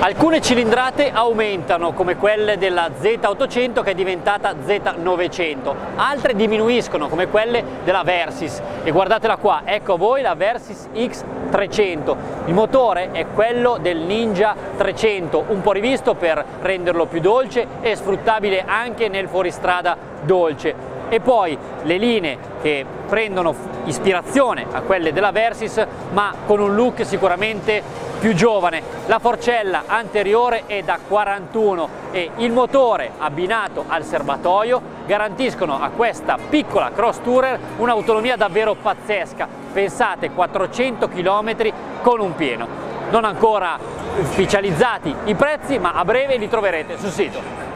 Alcune cilindrate aumentano come quelle della Z800 che è diventata Z900, altre diminuiscono come quelle della Versys. E guardatela qua, ecco a voi la Versys X300, il motore è quello del Ninja 300, un po' rivisto per renderlo più dolce e sfruttabile anche nel fuoristrada dolce. E poi le linee che prendono ispirazione a quelle della Versys ma con un look sicuramente più giovane. La forcella anteriore è da 41 e il motore abbinato al serbatoio garantiscono a questa piccola cross tourer un'autonomia davvero pazzesca. Pensate 400 km con un pieno. Non ancora ufficializzati i prezzi ma a breve li troverete sul sito.